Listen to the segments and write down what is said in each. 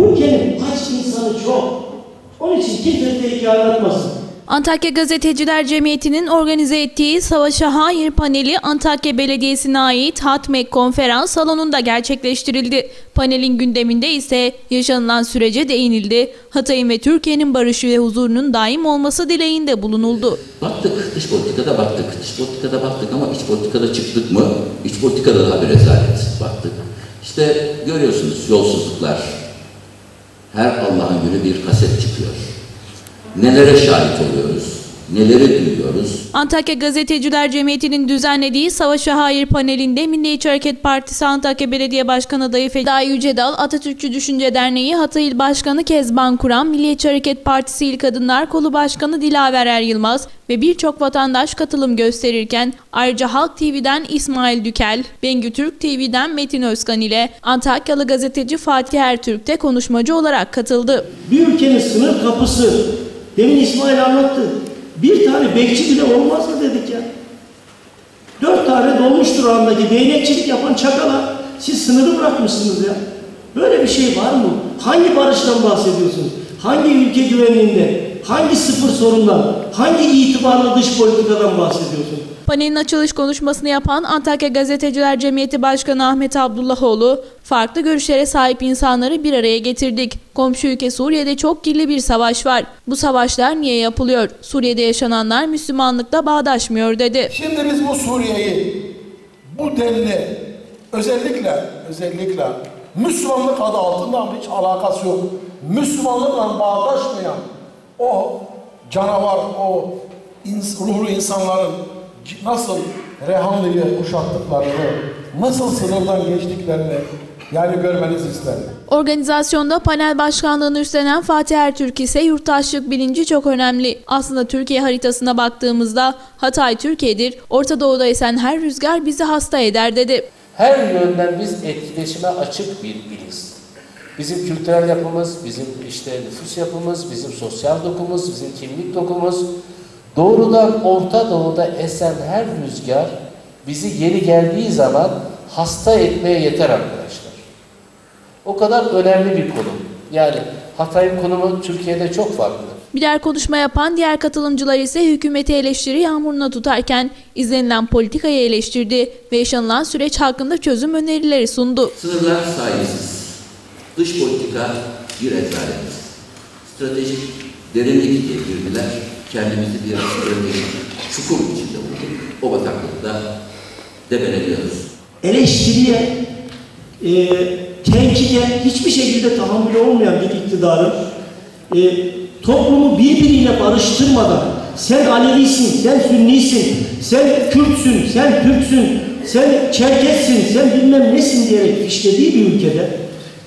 Bu ülkenin aç insanı çok. Onun için kimse tehlike anlatmasın. Antakya Gazeteciler Cemiyeti'nin organize ettiği Savaşa Hayır paneli Antakya Belediyesi'ne ait Hatmek konferans salonunda gerçekleştirildi. Panelin gündeminde ise yaşanılan sürece değinildi. Hatay'ın ve Türkiye'nin barışı ve huzurunun daim olması dileğinde bulunuldu. Baktık, dış politikada baktık, dış politikada baktık ama iç politikada çıktık mı? İç politikada daha bir rezalet baktık. İşte görüyorsunuz yolsuzluklar. Her Allah'ın günü bir kaset çıkıyor. Nelere şahit oluyoruz, neleri duyuyoruz. Antakya Gazeteciler Cemiyeti'nin düzenlediği Savaşa Hayır panelinde Milliyetçi Hareket Partisi Antakya Belediye Başkanı adayı Feda Yücedal, Atatürkçü Düşünce Derneği Hatay İl Başkanı Kezban Kuran, Milliyetçi Hareket Partisi İl Kadınlar Kolu Başkanı Dilaver Er Yılmaz ve birçok vatandaş katılım gösterirken ayrıca Halk TV'den İsmail Dükel, Bengü Türk TV'den Metin Özkan ile Antakyalı gazeteci Fatih Ertürk de konuşmacı olarak katıldı. Bir ülkenin sınır kapısı, demin İsmail anlattı. Bir tane bekçi bile olmaz mı dedik ya. Dört tane dolmuş durağındaki değnekçilik yapan çakala siz sınırı bırakmışsınız ya. Böyle bir şey var mı? Hangi barıştan bahsediyorsunuz? Hangi ülke güvenliğinde? Hangi sıfır sorundan? Hangi itibarlı dış politikadan bahsediyorsunuz? Panelin açılış konuşmasını yapan Antakya Gazeteciler Cemiyeti Başkanı Ahmet Abdullahoğlu, farklı görüşlere sahip insanları bir araya getirdik. Komşu ülke Suriye'de çok kirli bir savaş var. Bu savaşlar niye yapılıyor? Suriye'de yaşananlar Müslümanlıkla bağdaşmıyor dedi. Şimdi biz bu Suriye'yi bu denli özellikle özellikle Müslümanlık adı altında hiç alakası yok. Müslümanlıkla bağdaşmayan o canavar, o ins ruhlu insanların nasıl Rehanlı'yı kuşattıklarını, nasıl sınırdan geçtiklerini yani görmenizi isterim. Organizasyonda panel başkanlığını üstlenen Fatih Ertürk ise yurttaşlık bilinci çok önemli. Aslında Türkiye haritasına baktığımızda Hatay Türkiye'dir, Orta Doğu'da esen her rüzgar bizi hasta eder dedi. Her yönden biz etkileşime açık bir iliz. Bizim kültürel yapımız, bizim işte nüfus yapımız, bizim sosyal dokumuz, bizim kimlik dokumuz, doğrudan Orta Doğu'da esen her rüzgar bizi yeri geldiği zaman hasta etmeye yeter arkadaşlar. O kadar önemli bir konu. Yani Hatay'ın konumu Türkiye'de çok farklı. Birer konuşma yapan diğer katılımcılar ise hükümeti eleştiri yağmuruna tutarken izlenilen politikayı eleştirdi ve yaşanılan süreç hakkında çözüm önerileri sundu. Sınırlar sahipsiz. Dış politika bir rezalet. Stratejik derinlik diye girdiler. Kendimizi bir stratejik çukur içinde bulduk. O bataklıkta debeleniyoruz. eleştiriye, e, tenkide hiçbir şekilde tahammülü olmayan bir iktidarın e, toplumu birbiriyle barıştırmadan sen Alevisin, sen Sünnisin, sen Kürtsün, sen Türksün, sen Çerkessin, sen bilmem nesin diyerek fişlediği bir ülkede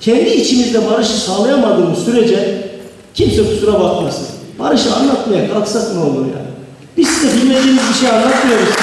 kendi içimizde barışı sağlayamadığımız sürece kimse kusura bakmasın. Barışı anlatmaya kalksak ne olur yani? Biz size bilmediğiniz bir şey anlatmıyoruz ki.